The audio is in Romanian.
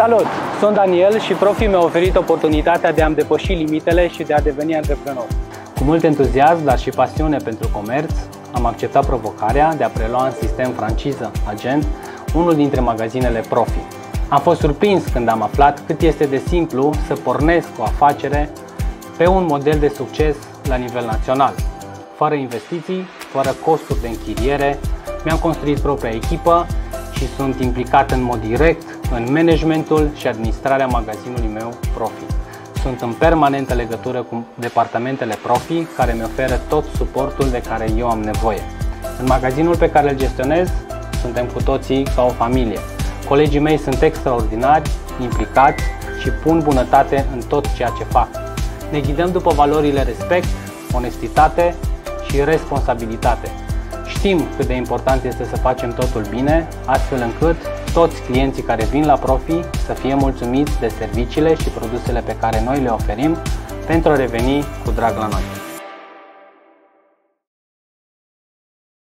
Salut! Sunt Daniel și Profi mi-a oferit oportunitatea de a-mi depăși limitele și de a deveni antreprenor. Cu mult entuziasm, dar și pasiune pentru comerț, am acceptat provocarea de a prelua în sistem franciză agent unul dintre magazinele Profi. Am fost surprins când am aflat cât este de simplu să pornesc o afacere pe un model de succes la nivel național. Fără investiții, fără costuri de închiriere, mi-am construit propria echipă și sunt implicat în mod direct în managementul și administrarea magazinului meu Profi. Sunt în permanentă legătură cu departamentele Profi care mi oferă tot suportul de care eu am nevoie. În magazinul pe care îl gestionez, suntem cu toții ca o familie. Colegii mei sunt extraordinari, implicați și pun bunătate în tot ceea ce fac. Ne ghidăm după valorile respect, onestitate și responsabilitate. Știm cât de important este să facem totul bine, astfel încât toți clienții care vin la Profi să fie mulțumiți de serviciile și produsele pe care noi le oferim pentru a reveni cu drag la noi.